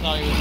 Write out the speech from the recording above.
thought he was